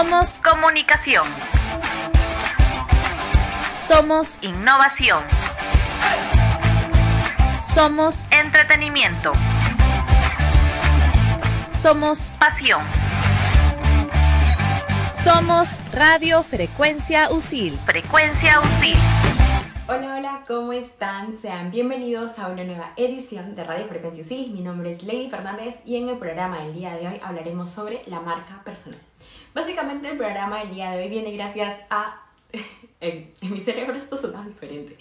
Somos Comunicación. Somos Innovación. Somos Entretenimiento. Somos Pasión. Somos Radio Frecuencia USIL. Frecuencia UCIL. Hola, hola, ¿cómo están? Sean bienvenidos a una nueva edición de Radio Frecuencia UCIL. Mi nombre es Lady Fernández y en el programa del día de hoy hablaremos sobre la marca personal. Básicamente el programa del día de hoy viene gracias a... en, en mi cerebro esto suena diferente,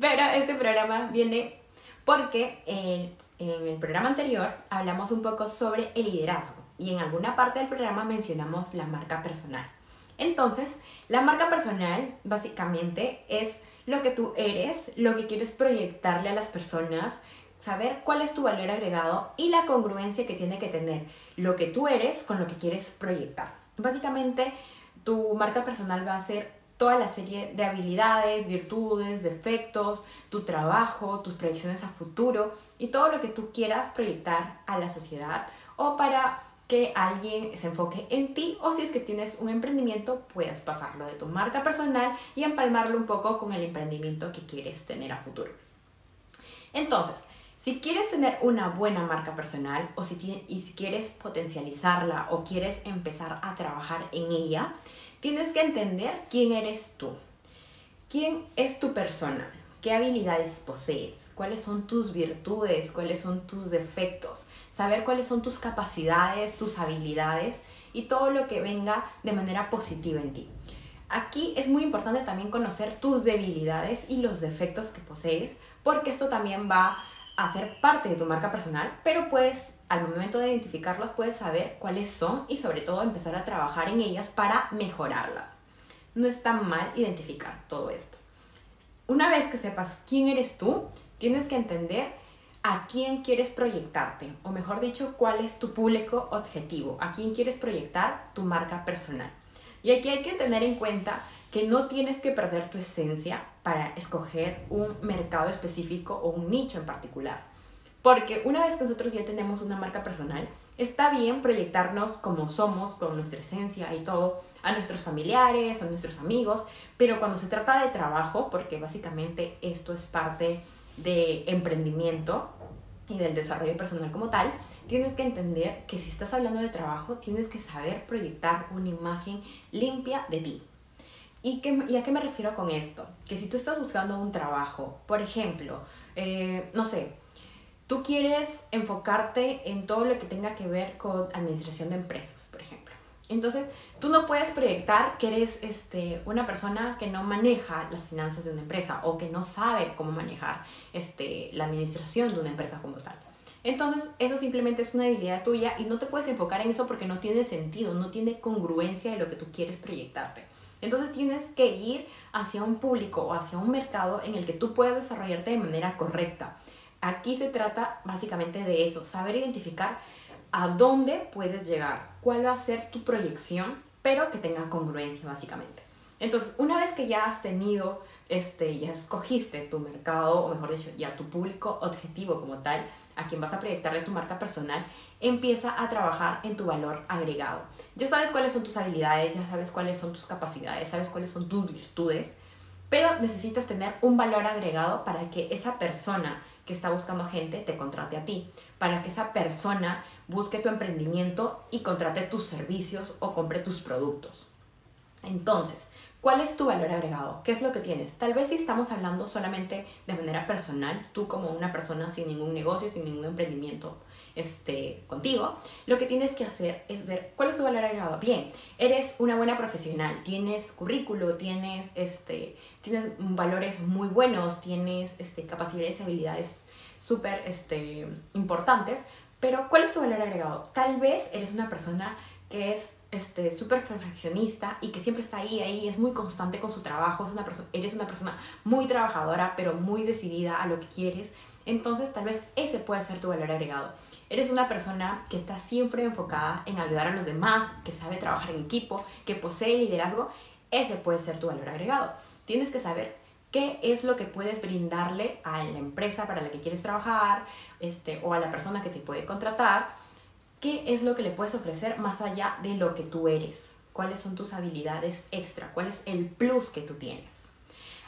pero este programa viene porque en, en el programa anterior hablamos un poco sobre el liderazgo y en alguna parte del programa mencionamos la marca personal. Entonces, la marca personal básicamente es lo que tú eres, lo que quieres proyectarle a las personas, saber cuál es tu valor agregado y la congruencia que tiene que tener lo que tú eres con lo que quieres proyectar. Básicamente, tu marca personal va a ser toda la serie de habilidades, virtudes, defectos, tu trabajo, tus proyecciones a futuro y todo lo que tú quieras proyectar a la sociedad o para que alguien se enfoque en ti o si es que tienes un emprendimiento puedas pasarlo de tu marca personal y empalmarlo un poco con el emprendimiento que quieres tener a futuro. Entonces, si quieres tener una buena marca personal o si, y si quieres potencializarla o quieres empezar a trabajar en ella, tienes que entender quién eres tú. ¿Quién es tu persona? ¿Qué habilidades posees? ¿Cuáles son tus virtudes? ¿Cuáles son tus defectos? Saber cuáles son tus capacidades, tus habilidades y todo lo que venga de manera positiva en ti. Aquí es muy importante también conocer tus debilidades y los defectos que posees, porque esto también va a ser parte de tu marca personal, pero puedes, al momento de identificarlas, puedes saber cuáles son y sobre todo empezar a trabajar en ellas para mejorarlas. No está mal identificar todo esto. Una vez que sepas quién eres tú, tienes que entender a quién quieres proyectarte, o mejor dicho, cuál es tu público objetivo, a quién quieres proyectar tu marca personal. Y aquí hay que tener en cuenta que no tienes que perder tu esencia para escoger un mercado específico o un nicho en particular. Porque una vez que nosotros ya tenemos una marca personal, está bien proyectarnos como somos, con nuestra esencia y todo, a nuestros familiares, a nuestros amigos, pero cuando se trata de trabajo, porque básicamente esto es parte de emprendimiento y del desarrollo personal como tal, tienes que entender que si estás hablando de trabajo, tienes que saber proyectar una imagen limpia de ti. ¿Y, qué, ¿Y a qué me refiero con esto? Que si tú estás buscando un trabajo, por ejemplo, eh, no sé, tú quieres enfocarte en todo lo que tenga que ver con administración de empresas, por ejemplo. Entonces, tú no puedes proyectar que eres este, una persona que no maneja las finanzas de una empresa o que no sabe cómo manejar este, la administración de una empresa como tal. Entonces, eso simplemente es una debilidad tuya y no te puedes enfocar en eso porque no tiene sentido, no tiene congruencia de lo que tú quieres proyectarte. Entonces tienes que ir hacia un público o hacia un mercado en el que tú puedas desarrollarte de manera correcta. Aquí se trata básicamente de eso, saber identificar a dónde puedes llegar, cuál va a ser tu proyección, pero que tenga congruencia básicamente. Entonces, una vez que ya has tenido, este, ya escogiste tu mercado, o mejor dicho, ya tu público objetivo como tal, a quien vas a proyectarle tu marca personal, empieza a trabajar en tu valor agregado. Ya sabes cuáles son tus habilidades, ya sabes cuáles son tus capacidades, sabes cuáles son tus virtudes, pero necesitas tener un valor agregado para que esa persona que está buscando gente te contrate a ti, para que esa persona busque tu emprendimiento y contrate tus servicios o compre tus productos. Entonces, ¿Cuál es tu valor agregado? ¿Qué es lo que tienes? Tal vez si estamos hablando solamente de manera personal, tú como una persona sin ningún negocio, sin ningún emprendimiento este, contigo, lo que tienes que hacer es ver cuál es tu valor agregado. Bien, eres una buena profesional, tienes currículo, tienes, este, tienes valores muy buenos, tienes este, capacidades y habilidades súper este, importantes, pero ¿cuál es tu valor agregado? Tal vez eres una persona que es este, súper perfeccionista y que siempre está ahí, ahí, es muy constante con su trabajo, es una eres una persona muy trabajadora, pero muy decidida a lo que quieres, entonces tal vez ese puede ser tu valor agregado. Eres una persona que está siempre enfocada en ayudar a los demás, que sabe trabajar en equipo, que posee liderazgo, ese puede ser tu valor agregado. Tienes que saber qué es lo que puedes brindarle a la empresa para la que quieres trabajar este, o a la persona que te puede contratar qué es lo que le puedes ofrecer más allá de lo que tú eres cuáles son tus habilidades extra, cuál es el plus que tú tienes.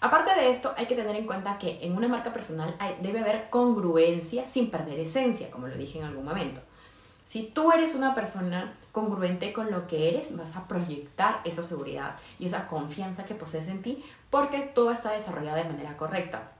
Aparte de esto, hay que tener en cuenta que en una marca personal debe haber congruencia sin perder esencia, como lo dije en algún momento. Si tú eres una persona congruente con lo que eres, vas a proyectar esa seguridad y esa confianza que posees en ti porque todo está desarrollado de manera correcta.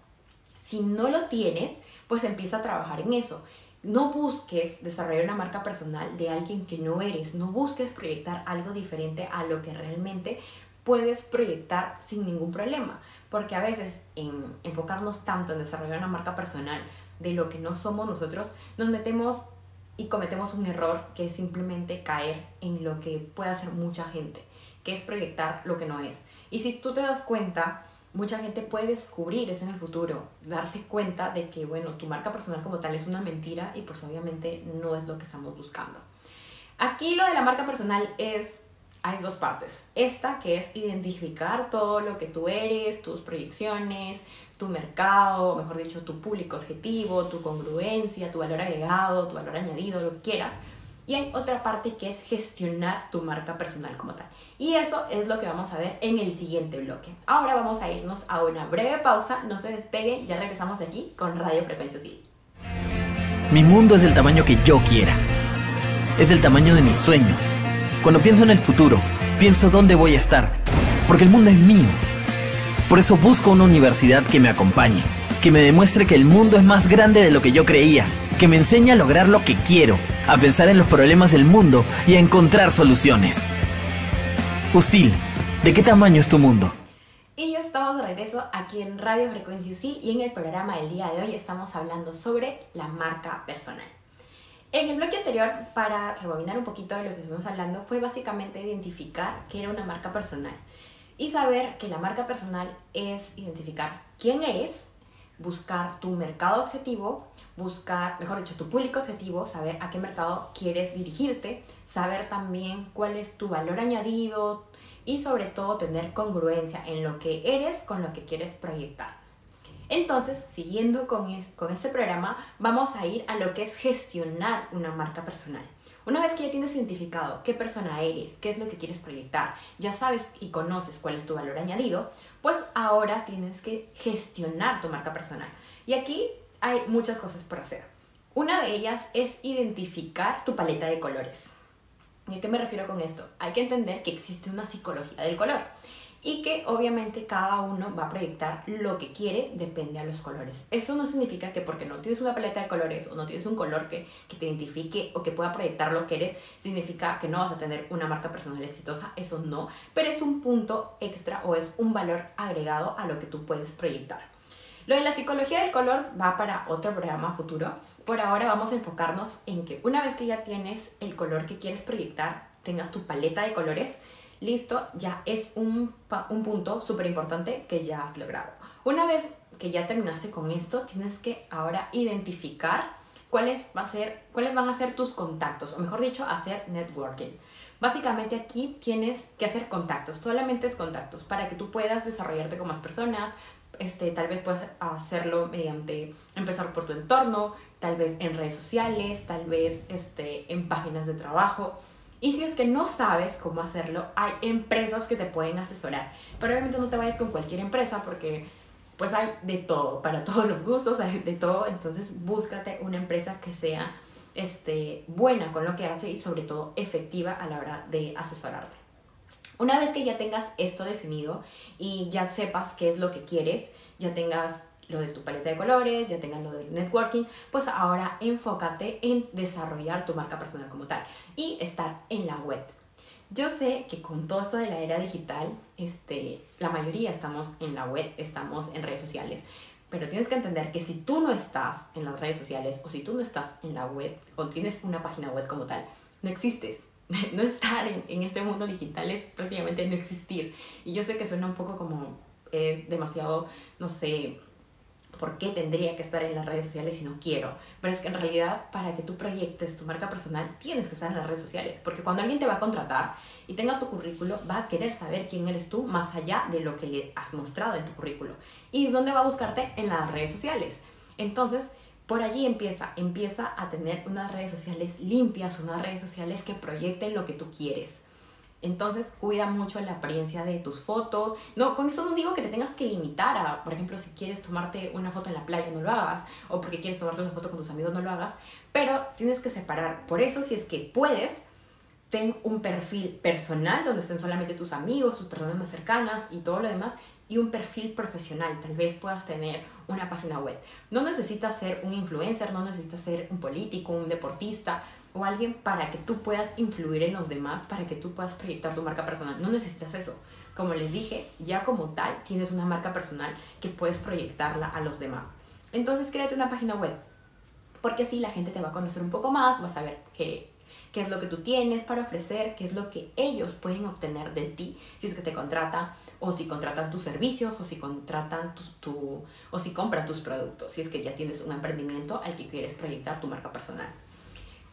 Si no lo tienes, pues empieza a trabajar en eso. No busques desarrollar una marca personal de alguien que no eres. No busques proyectar algo diferente a lo que realmente puedes proyectar sin ningún problema. Porque a veces en enfocarnos tanto en desarrollar una marca personal de lo que no somos nosotros, nos metemos y cometemos un error que es simplemente caer en lo que puede hacer mucha gente, que es proyectar lo que no es. Y si tú te das cuenta, mucha gente puede descubrir eso en el futuro, darse cuenta de que, bueno, tu marca personal como tal es una mentira y pues obviamente no es lo que estamos buscando. Aquí lo de la marca personal es, hay dos partes. Esta que es identificar todo lo que tú eres, tus proyecciones, tu mercado, mejor dicho, tu público objetivo, tu congruencia, tu valor agregado, tu valor añadido, lo que quieras. Y hay otra parte que es gestionar tu marca personal como tal. Y eso es lo que vamos a ver en el siguiente bloque. Ahora vamos a irnos a una breve pausa. No se despeguen, ya regresamos aquí con Radio Frecuencia Sí. Mi mundo es el tamaño que yo quiera. Es el tamaño de mis sueños. Cuando pienso en el futuro, pienso dónde voy a estar. Porque el mundo es mío por eso busco una universidad que me acompañe, que me demuestre que el mundo es más grande de lo que yo creía, que me enseñe a lograr lo que quiero, a pensar en los problemas del mundo y a encontrar soluciones. Usil, ¿de qué tamaño es tu mundo? Y ya estamos de regreso aquí en Radio Frecuencia UCIL y en el programa del día de hoy estamos hablando sobre la marca personal. En el bloque anterior, para rebobinar un poquito de lo que estuvimos hablando, fue básicamente identificar qué era una marca personal. Y saber que la marca personal es identificar quién eres, buscar tu mercado objetivo, buscar, mejor dicho, tu público objetivo, saber a qué mercado quieres dirigirte, saber también cuál es tu valor añadido y sobre todo tener congruencia en lo que eres con lo que quieres proyectar. Entonces, siguiendo con, con este programa, vamos a ir a lo que es gestionar una marca personal. Una vez que ya tienes identificado qué persona eres, qué es lo que quieres proyectar, ya sabes y conoces cuál es tu valor añadido, pues ahora tienes que gestionar tu marca personal. Y aquí hay muchas cosas por hacer. Una de ellas es identificar tu paleta de colores. ¿Y a qué me refiero con esto? Hay que entender que existe una psicología del color y que obviamente cada uno va a proyectar lo que quiere depende a los colores. Eso no significa que porque no tienes una paleta de colores o no tienes un color que, que te identifique o que pueda proyectar lo que eres, significa que no vas a tener una marca personal exitosa, eso no, pero es un punto extra o es un valor agregado a lo que tú puedes proyectar. Lo de la psicología del color va para otro programa futuro. Por ahora vamos a enfocarnos en que una vez que ya tienes el color que quieres proyectar, tengas tu paleta de colores, listo, ya es un, un punto súper importante que ya has logrado. Una vez que ya terminaste con esto, tienes que ahora identificar cuáles, va a ser, cuáles van a ser tus contactos, o mejor dicho, hacer networking. Básicamente aquí tienes que hacer contactos, solamente es contactos, para que tú puedas desarrollarte con más personas, este, tal vez puedes hacerlo mediante empezar por tu entorno, tal vez en redes sociales, tal vez este, en páginas de trabajo. Y si es que no sabes cómo hacerlo, hay empresas que te pueden asesorar. Pero obviamente no te vayas con cualquier empresa porque pues hay de todo, para todos los gustos, hay de todo. Entonces búscate una empresa que sea este, buena con lo que hace y sobre todo efectiva a la hora de asesorarte. Una vez que ya tengas esto definido y ya sepas qué es lo que quieres, ya tengas lo de tu paleta de colores, ya tengas lo del networking, pues ahora enfócate en desarrollar tu marca personal como tal y estar en la web. Yo sé que con todo esto de la era digital, este, la mayoría estamos en la web, estamos en redes sociales, pero tienes que entender que si tú no estás en las redes sociales o si tú no estás en la web o tienes una página web como tal, no existes. No estar en, en este mundo digital es prácticamente no existir. Y yo sé que suena un poco como es demasiado, no sé, ¿por qué tendría que estar en las redes sociales si no quiero? Pero es que en realidad para que tú proyectes tu marca personal tienes que estar en las redes sociales, porque cuando alguien te va a contratar y tenga tu currículo, va a querer saber quién eres tú más allá de lo que le has mostrado en tu currículo. ¿Y dónde va a buscarte? En las redes sociales. Entonces, por allí empieza, empieza a tener unas redes sociales limpias, unas redes sociales que proyecten lo que tú quieres. Entonces cuida mucho la apariencia de tus fotos. No, con eso no digo que te tengas que limitar a, por ejemplo, si quieres tomarte una foto en la playa, no lo hagas. O porque quieres tomarte una foto con tus amigos, no lo hagas. Pero tienes que separar. Por eso, si es que puedes, ten un perfil personal donde estén solamente tus amigos, tus personas más cercanas y todo lo demás. Y un perfil profesional. Tal vez puedas tener una página web. No necesitas ser un influencer, no necesitas ser un político, un deportista o alguien para que tú puedas influir en los demás, para que tú puedas proyectar tu marca personal. No necesitas eso. Como les dije, ya como tal tienes una marca personal que puedes proyectarla a los demás. Entonces créate una página web, porque así la gente te va a conocer un poco más, vas a ver qué, qué es lo que tú tienes para ofrecer, qué es lo que ellos pueden obtener de ti si es que te contratan o si contratan tus servicios o si contratan tu, o si compran tus productos, si es que ya tienes un emprendimiento al que quieres proyectar tu marca personal.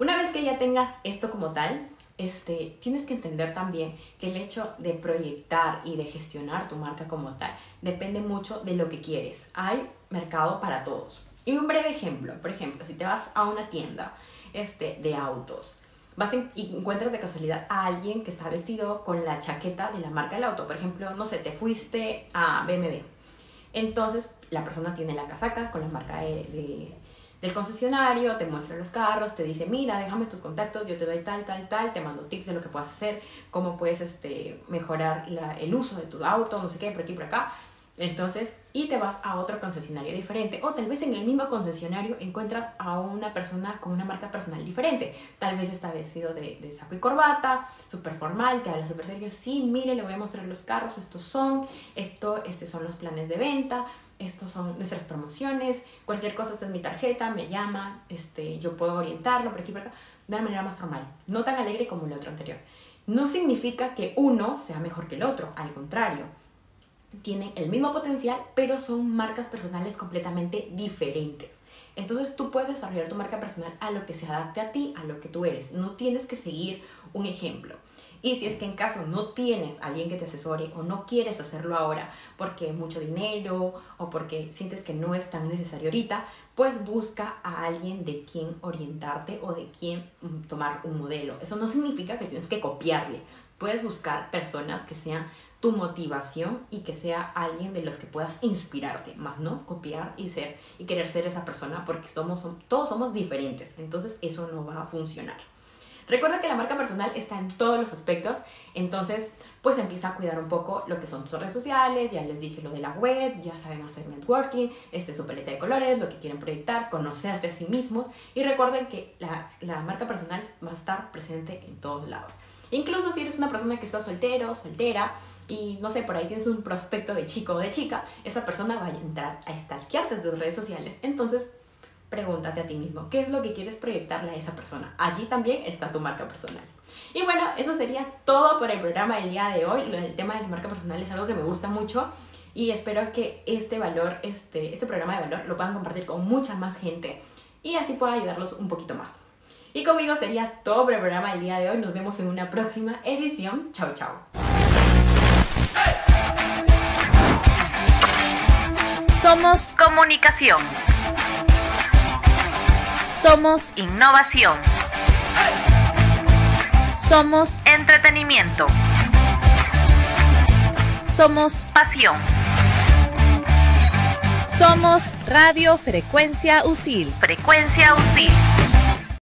Una vez que ya tengas esto como tal, este, tienes que entender también que el hecho de proyectar y de gestionar tu marca como tal depende mucho de lo que quieres. Hay mercado para todos. Y un breve ejemplo, por ejemplo, si te vas a una tienda este, de autos, vas y encuentras de casualidad a alguien que está vestido con la chaqueta de la marca del auto. Por ejemplo, no sé, te fuiste a BMW. Entonces, la persona tiene la casaca con la marca de del concesionario, te muestra los carros, te dice, mira, déjame tus contactos, yo te doy tal, tal, tal, te mando tips de lo que puedas hacer, cómo puedes este, mejorar la, el uso de tu auto, no sé qué, por aquí, por acá. Entonces, y te vas a otro concesionario diferente. O tal vez en el mismo concesionario encuentras a una persona con una marca personal diferente. Tal vez está vestido de, de saco y corbata, súper formal, te habla súper serio. Sí, mire, le voy a mostrar los carros, estos son, esto, estos son los planes de venta, estos son nuestras promociones, cualquier cosa, esta es mi tarjeta, me llama, este, yo puedo orientarlo por aquí, por acá, de una manera más formal. No tan alegre como el otro anterior. No significa que uno sea mejor que el otro, al contrario tienen el mismo potencial, pero son marcas personales completamente diferentes. Entonces tú puedes desarrollar tu marca personal a lo que se adapte a ti, a lo que tú eres. No tienes que seguir un ejemplo. Y si es que en caso no tienes a alguien que te asesore o no quieres hacerlo ahora porque mucho dinero o porque sientes que no es tan necesario ahorita, pues busca a alguien de quien orientarte o de quien mm, tomar un modelo. Eso no significa que tienes que copiarle. Puedes buscar personas que sean tu motivación y que sea alguien de los que puedas inspirarte, más no copiar y ser y querer ser esa persona porque somos, todos somos diferentes, entonces eso no va a funcionar. Recuerda que la marca personal está en todos los aspectos, entonces pues empieza a cuidar un poco lo que son tus redes sociales, ya les dije lo de la web, ya saben hacer networking, este, su paleta de colores, lo que quieren proyectar, conocerse a sí mismos y recuerden que la, la marca personal va a estar presente en todos lados. Incluso si eres una persona que está soltero, soltera, y no sé, por ahí tienes un prospecto de chico o de chica, esa persona va a entrar a stalkearte de tus redes sociales. Entonces, pregúntate a ti mismo, ¿qué es lo que quieres proyectarle a esa persona? Allí también está tu marca personal. Y bueno, eso sería todo por el programa del día de hoy. El tema de la marca personal es algo que me gusta mucho y espero que este valor, este, este programa de valor lo puedan compartir con mucha más gente y así pueda ayudarlos un poquito más. Y conmigo sería todo por el programa del día de hoy. Nos vemos en una próxima edición. Chao, chao. Somos Comunicación. Somos Innovación. Somos Entretenimiento. Somos Pasión. Somos Radio Frecuencia USIL. Frecuencia UCIL.